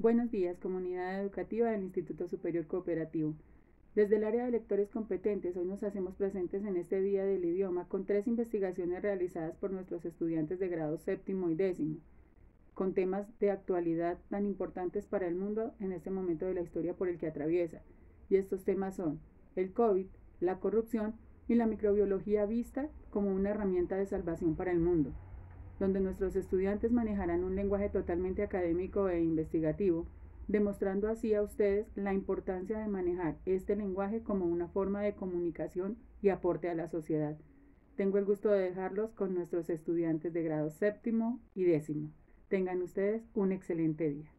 Buenos días, comunidad educativa del Instituto Superior Cooperativo. Desde el área de lectores competentes, hoy nos hacemos presentes en este Día del Idioma con tres investigaciones realizadas por nuestros estudiantes de grado séptimo y décimo, con temas de actualidad tan importantes para el mundo en este momento de la historia por el que atraviesa. Y estos temas son el COVID, la corrupción y la microbiología vista como una herramienta de salvación para el mundo donde nuestros estudiantes manejarán un lenguaje totalmente académico e investigativo, demostrando así a ustedes la importancia de manejar este lenguaje como una forma de comunicación y aporte a la sociedad. Tengo el gusto de dejarlos con nuestros estudiantes de grado séptimo y décimo. Tengan ustedes un excelente día.